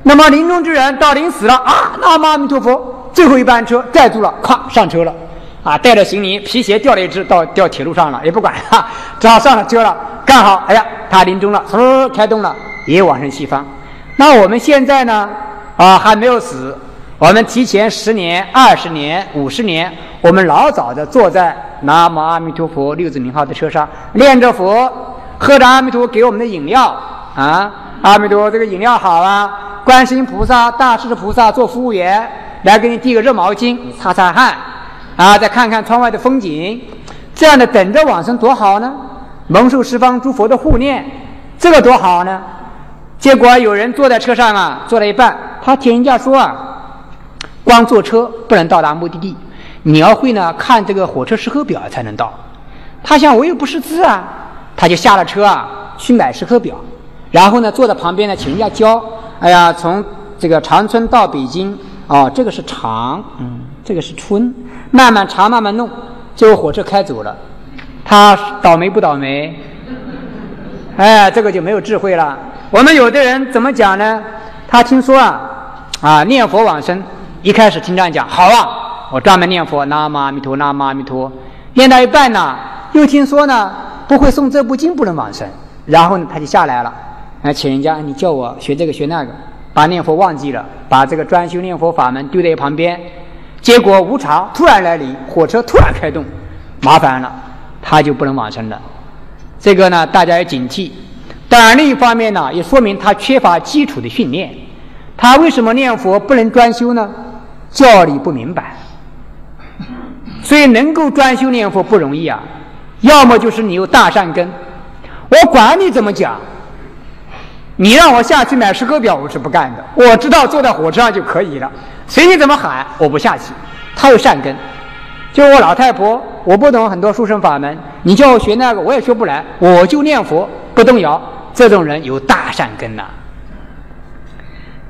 那么临终之人到临死了啊，南无阿弥陀佛，最后一班车载住了，咵上车了。啊，带着行李，皮鞋掉了一只，到掉铁路上了，也不管，哈，只好上了车了。刚好，哎呀，他临终了，嗖开动了，也往生西方。那我们现在呢？啊，还没有死，我们提前十年、二十年、五十年，我们老早的坐在南无阿弥陀佛六字名号的车上，念着佛，喝着阿弥陀给我们的饮料啊，阿弥陀这个饮料好啊，观世音菩萨、大势至菩萨做服务员，来给你递个热毛巾，擦擦汗。啊，再看看窗外的风景，这样的等着往生多好呢！蒙受十方诸佛的护念，这个多好呢！结果有人坐在车上啊，坐了一半，他听人家说啊，光坐车不能到达目的地，你要会呢看这个火车时刻表才能到。他想我又不识字啊，他就下了车啊去买时刻表，然后呢坐在旁边呢请人家教。哎呀，从这个长春到北京，哦，这个是长，嗯，这个是春。慢慢查，慢慢弄，结果火车开走了，他倒霉不倒霉？哎，这个就没有智慧了。我们有的人怎么讲呢？他听说啊，啊念佛往生，一开始听这样讲，好啊，我专门念佛，南无阿弥陀，南无阿弥陀。念到一半呢，又听说呢，不会诵这部经不能往生，然后呢，他就下来了，啊，请人家你叫我学这个学那个，把念佛忘记了，把这个专修念佛法门丢在旁边。结果无常突然来临，火车突然开动，麻烦了，他就不能往生了。这个呢，大家要警惕。当然，另一方面呢，也说明他缺乏基础的训练。他为什么念佛不能专修呢？教理不明白。所以能够专修念佛不容易啊。要么就是你有大善根，我管你怎么讲，你让我下去买时刻表，我是不干的。我知道坐在火车上就可以了。随你怎么喊，我不下去。他有善根，就我老太婆，我不懂很多书生法门，你叫我学那个，我也学不来。我就念佛不动摇，这种人有大善根呐。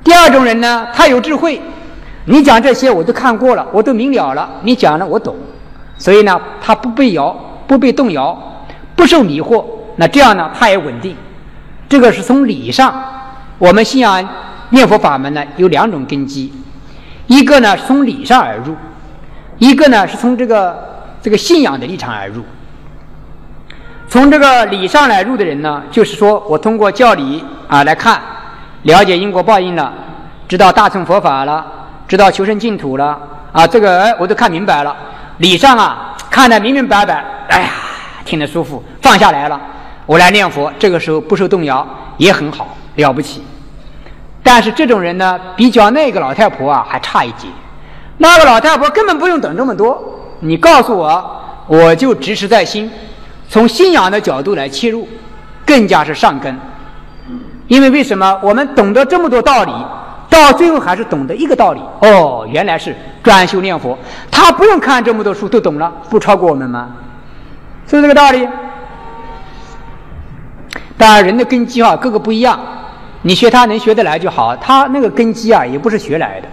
第二种人呢，他有智慧，你讲这些我都看过了，我都明了了，你讲的我懂，所以呢，他不被摇，不被动摇，不受迷惑。那这样呢，他也稳定。这个是从理上，我们信仰念佛法门呢，有两种根基。一个呢是从理上而入，一个呢是从这个这个信仰的立场而入。从这个理上来入的人呢，就是说我通过教理啊来看，了解因果报应了，知道大乘佛法了，知道求生净土了啊，这个哎我都看明白了。理上啊看得明明白白，哎呀听得舒服，放下来了，我来念佛，这个时候不受动摇也很好，了不起。但是这种人呢，比较那个老太婆啊还差一截。那个老太婆根本不用等这么多，你告诉我，我就直持在心，从信仰的角度来切入，更加是上根。因为为什么我们懂得这么多道理，到最后还是懂得一个道理？哦，原来是专修念佛，他不用看这么多书都懂了，不超过我们吗？是不是这个道理？当然，人的根基啊，各个不一样。你学他能学得来就好，他那个根基啊，也不是学来的。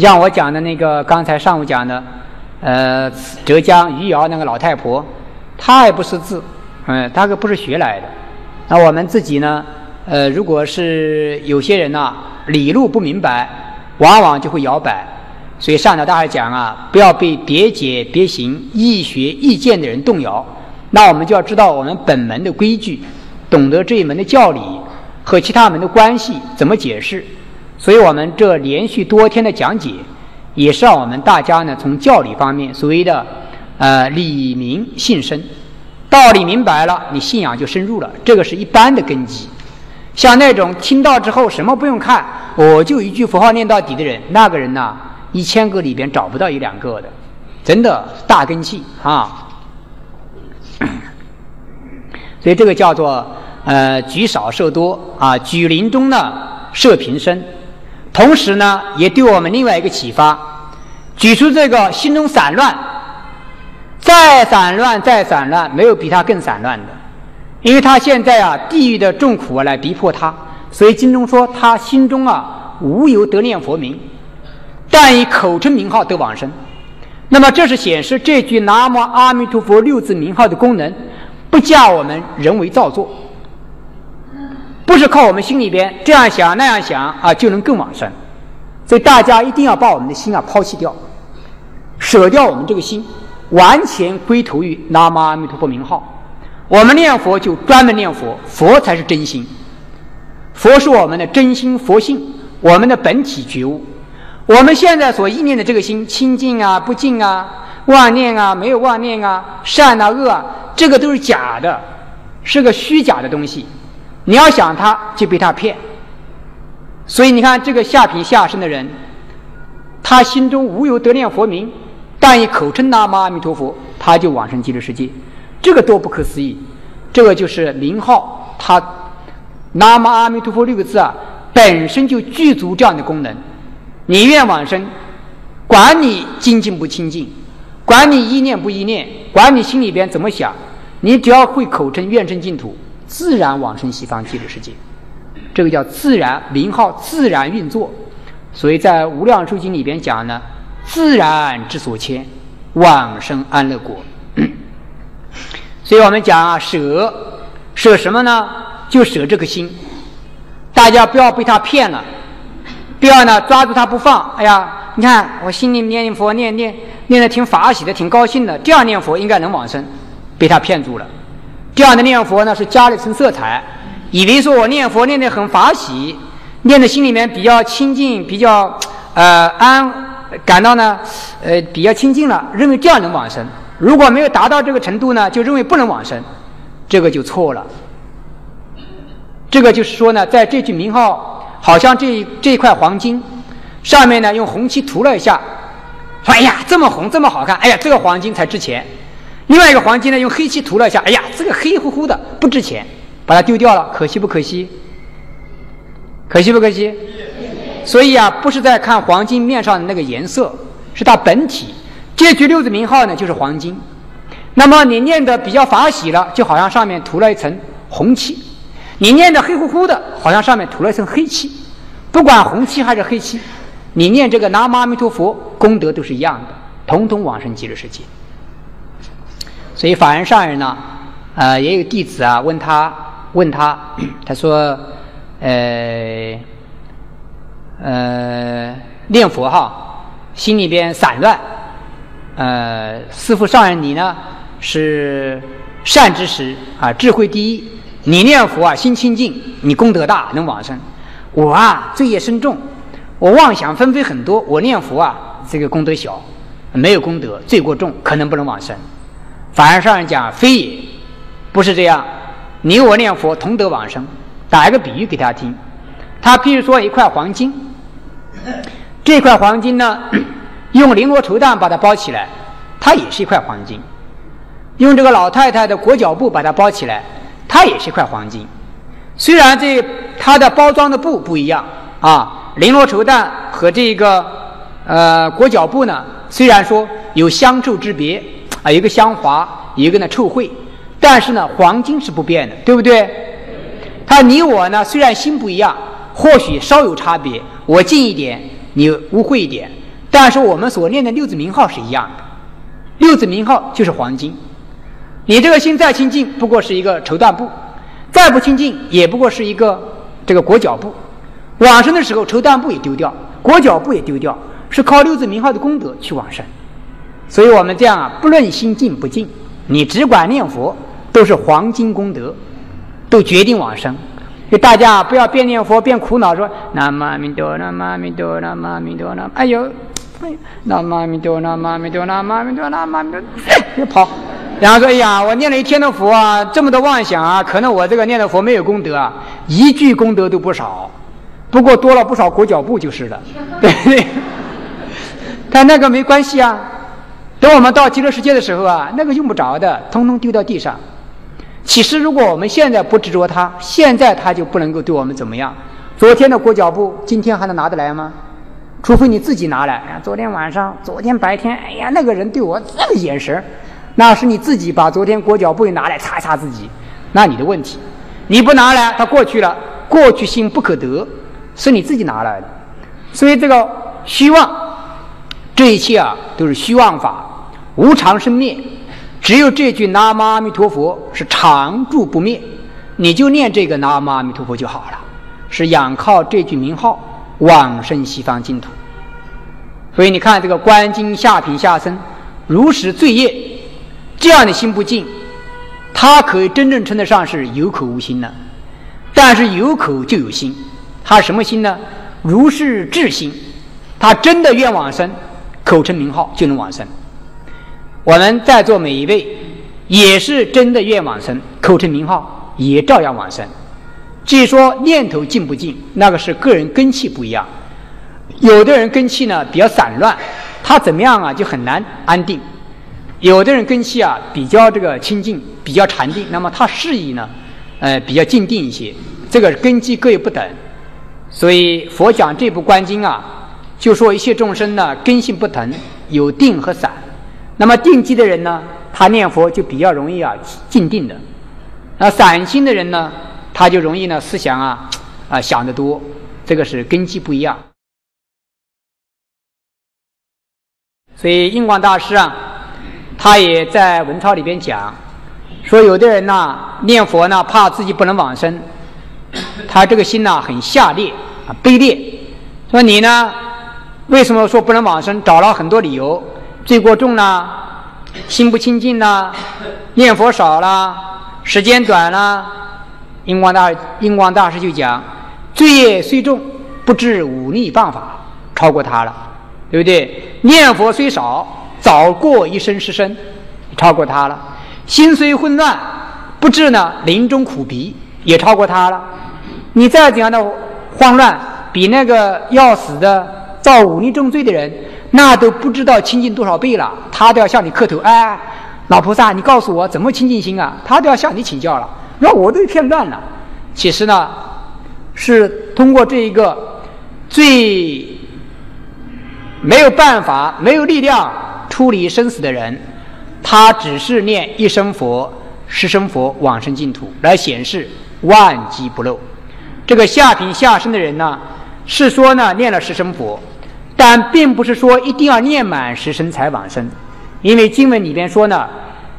像我讲的那个，刚才上午讲的，呃，浙江余姚那个老太婆，她也不识字，嗯，她可不是学来的。那我们自己呢，呃，如果是有些人呐，理路不明白，往往就会摇摆。所以上头大家讲啊，不要被别解别行、易学易见的人动摇。那我们就要知道我们本门的规矩，懂得这一门的教理和其他门的关系怎么解释。所以我们这连续多天的讲解，也是让我们大家呢从教理方面所谓的呃理明信深，道理明白了，你信仰就深入了。这个是一般的根基。像那种听到之后什么不用看，我就一句佛号念到底的人，那个人呢？一千个里边找不到一两个的，真的大根气啊！所以这个叫做呃举少摄多啊，举林中呢摄平生，同时呢也对我们另外一个启发，举出这个心中散乱，再散乱再散乱，没有比他更散乱的，因为他现在啊地狱的重苦来逼迫他，所以经中说他心中啊无由得念佛名。但以口称名号得往生，那么这是显示这句南无阿弥陀佛六字名号的功能，不加我们人为造作，不是靠我们心里边这样想那样想啊就能更往生。所以大家一定要把我们的心啊抛弃掉，舍掉我们这个心，完全归投于南无阿弥陀佛名号。我们念佛就专门念佛，佛才是真心，佛是我们的真心佛性，我们的本体觉悟。我们现在所意念的这个心，清净啊、不净啊、妄念啊、没有妄念啊、善啊、恶啊，这个都是假的，是个虚假的东西。你要想他，就被他骗。所以你看，这个下品下生的人，他心中无有得念佛名，但以口称南无阿弥陀佛，他就往生极乐世界。这个多不可思议！这个就是名号，他南无阿弥陀佛六个字啊，本身就具足这样的功能。你愿往生，管你清净不清净，管你意念不意念，管你心里边怎么想，你只要会口称愿生净土，自然往生西方极乐世界。这个叫自然名号自然运作，所以在无量寿经里边讲呢，自然之所牵，往生安乐国。所以我们讲啊，舍舍什么呢？就舍这个心，大家不要被他骗了。不要呢，抓住他不放。哎呀，你看我心里念念佛，念念念的挺法喜的，挺高兴的。这样念佛应该能往生，被他骗住了。这样的念佛呢，是加了一层色彩，以为说我念佛念的很法喜，念的心里面比较清净，比较呃安，感到呢呃比较清净了，认为这样能往生。如果没有达到这个程度呢，就认为不能往生，这个就错了。这个就是说呢，在这句名号。好像这这块黄金，上面呢用红漆涂了一下，说哎呀，这么红，这么好看，哎呀，这个黄金才值钱。另外一个黄金呢用黑漆涂了一下，哎呀，这个黑乎乎的不值钱，把它丢掉了，可惜不可惜？可惜不可惜？所以啊，不是在看黄金面上的那个颜色，是它本体。这句六字名号呢就是黄金。那么你念的比较法喜了，就好像上面涂了一层红漆。你念的黑乎乎的，好像上面涂了一层黑漆，不管红漆还是黑漆，你念这个南无阿弥陀佛，功德都是一样的，统统往生极乐世界。所以法人上人呢，呃，也有弟子啊，问他，问他，他说，呃，呃，念佛哈，心里边散乱，呃，师父上人你呢是善知识啊，智慧第一。你念佛啊，心清净，你功德大，能往生。我啊，罪业深重，我妄想纷飞很多。我念佛啊，这个功德小，没有功德，罪过重，可能不能往生。反而上人讲，非也，不是这样。你我念佛同得往生。打一个比喻给他听，他譬如说一块黄金，这块黄金呢，用绫罗绸缎把它包起来，它也是一块黄金；用这个老太太的裹脚布把它包起来。它也是一块黄金，虽然这它的包装的布不一样啊，绫罗绸缎和这个呃裹脚布呢，虽然说有香臭之别啊，一个香华，一个呢臭秽，但是呢，黄金是不变的，对不对？他你我呢，虽然心不一样，或许稍有差别，我近一点，你污秽一点，但是我们所念的六字名号是一样的。六字名号就是黄金。你这个心再清净，不过是一个绸缎布；再不清净，也不过是一个这个裹脚布。往生的时候，绸缎布也丢掉，裹脚布也丢掉，是靠六字名号的功德去往生。所以我们这样啊，不论心静不静，你只管念佛，都是黄金功德，都决定往生。就大家不要边念佛边苦恼说“南无阿弥陀，南无阿弥陀，南无阿弥陀，南”，哎呦，南无阿弥陀，南无阿弥陀，南无阿弥陀，南无阿弥陀，别跑。然后说：“哎呀，我念了一天的佛啊，这么多妄想啊，可能我这个念的佛没有功德啊，一句功德都不少，不过多了不少裹脚布就是了，对对？但那个没关系啊，等我们到极乐世界的时候啊，那个用不着的，通通丢到地上。其实如果我们现在不执着它，现在它就不能够对我们怎么样。昨天的裹脚布，今天还能拿得来吗？除非你自己拿来。昨天晚上，昨天白天，哎呀，那个人对我这个眼神那是你自己把昨天裹脚布拿来擦一擦自己，那你的问题。你不拿来，它过去了，过去心不可得，是你自己拿来的。所以这个虚妄，这一切啊都是虚妄法，无常生灭。只有这句南无阿弥陀佛是常住不灭，你就念这个南无阿弥陀佛就好了。是仰靠这句名号往生西方净土。所以你看这个观经下品下生，如实罪业。这样的心不净，他可以真正称得上是有口无心了。但是有口就有心，他什么心呢？如是智心，他真的愿往生，口称名号就能往生。我们在座每一位也是真的愿往生，口称名号也照样往生。至于说念头净不净，那个是个人根气不一样。有的人根气呢比较散乱，他怎么样啊就很难安定。有的人根气啊比较这个清净，比较禅定，那么他适宜呢，呃比较静定一些。这个根基各有不等，所以佛讲这部观经啊，就说一切众生呢根性不同，有定和散。那么定基的人呢，他念佛就比较容易啊静定的；那散心的人呢，他就容易呢思想啊啊想得多。这个是根基不一样。所以印光大师啊。他也在文钞里边讲，说有的人呐念佛呢，怕自己不能往生，他这个心呐很下劣啊卑劣。说你呢，为什么说不能往生？找了很多理由，罪过重啦，心不清净啦，念佛少啦，时间短啦。印光大印光大师就讲，罪业虽重，不知忤逆办法，超过他了，对不对？念佛虽少。早过一生是生，超过他了；心虽混乱，不至呢临终苦逼，也超过他了。你再怎样的慌乱，比那个要死的造忤逆重罪的人，那都不知道清净多少倍了。他都要向你磕头，哎，老菩萨，你告诉我怎么清净心啊？他都要向你请教了。那我都一片乱了。其实呢，是通过这一个最没有办法、没有力量。出离生死的人，他只是念一声佛、十声佛往生净土，来显示万机不漏。这个下品下生的人呢，是说呢念了十声佛，但并不是说一定要念满十声才往生，因为经文里边说呢，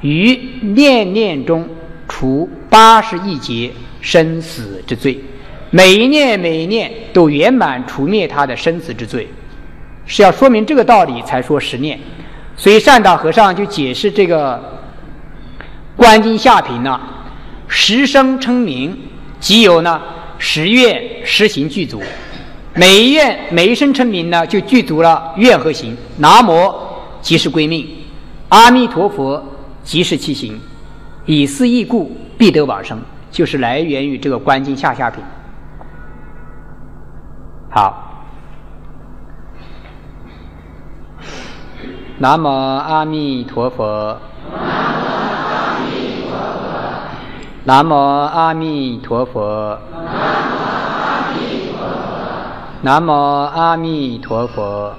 于念念中除八十亿劫生死之罪，每一念每一念都圆满除灭他的生死之罪，是要说明这个道理才说十念。所以善导和尚就解释这个《观经下品》呢，十声称名，即有呢十愿十行具足。每一愿每一声称名呢，就具足了愿和行。南无即是归命，阿弥陀佛即是其行，以思义故，必得往生，就是来源于这个《观经下下品》。好。南无阿弥陀佛。南无阿弥陀佛。南无阿弥陀佛。